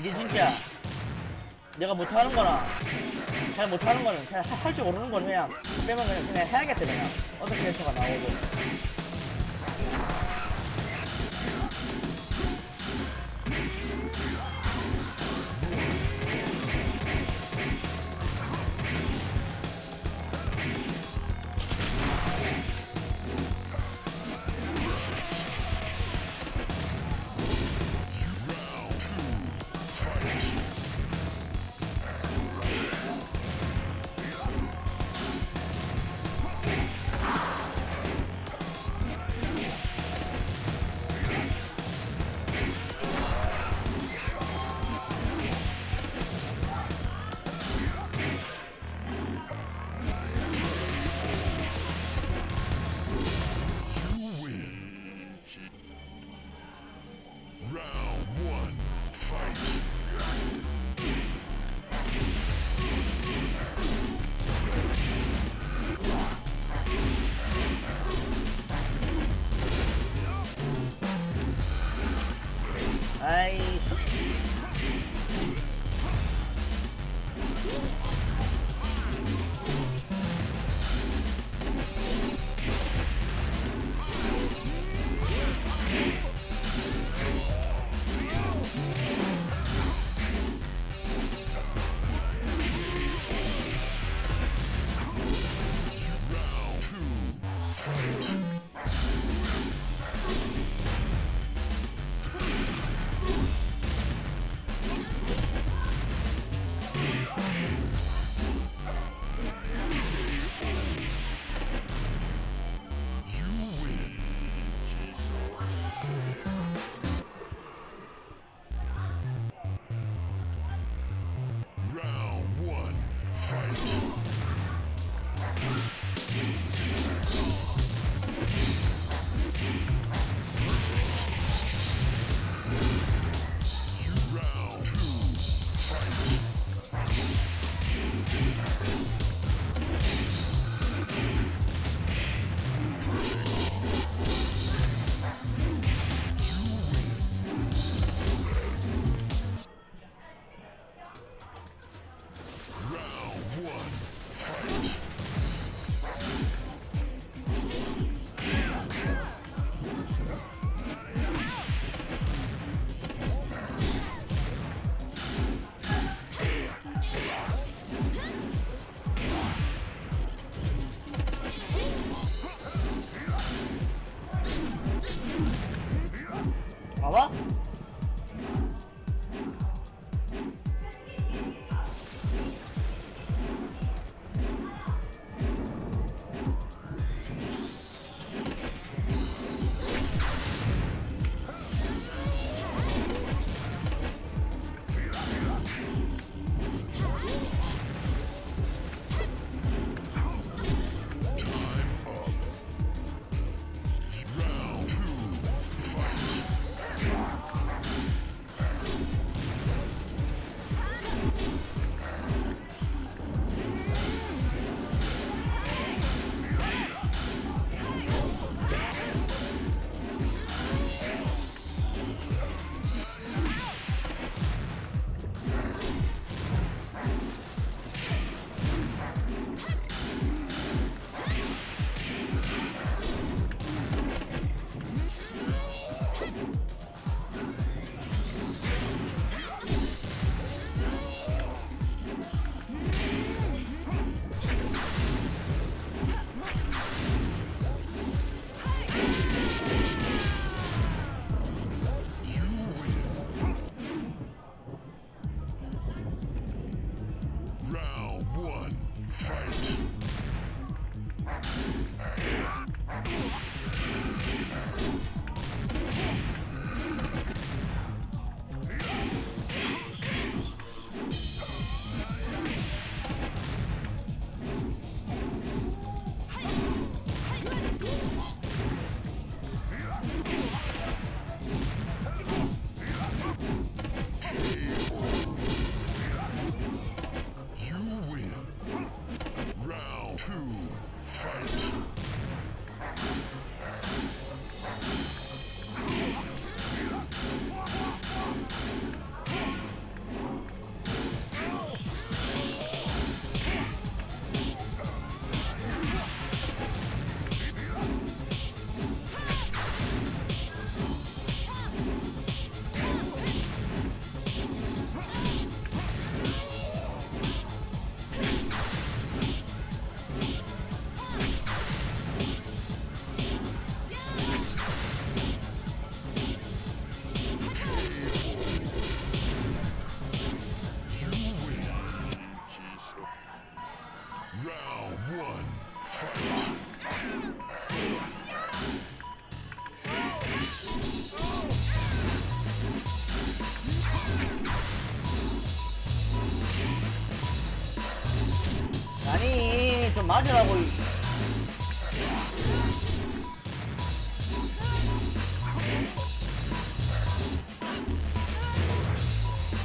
이게 진짜 내가 못하는 거나 잘 못하는 거는 그냥 할줄 모르는 건 그냥 빼면 그냥, 그냥 해야겠다 그냥 어떻게 대처가 나오고 Yeah. 맞으라고 이.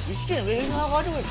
이 시계는 왜 이렇게 나가지고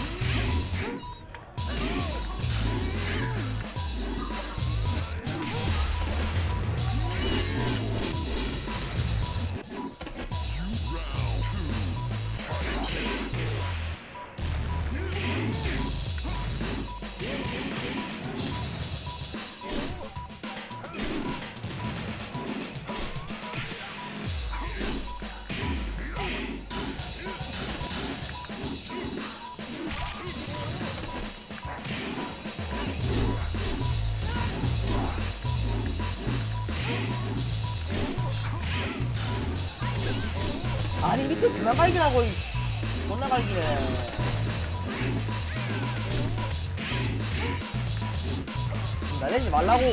아니 밑에 그만 갈기라고 이. 존나 갈기네 나대지 말라고